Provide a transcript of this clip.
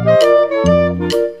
Música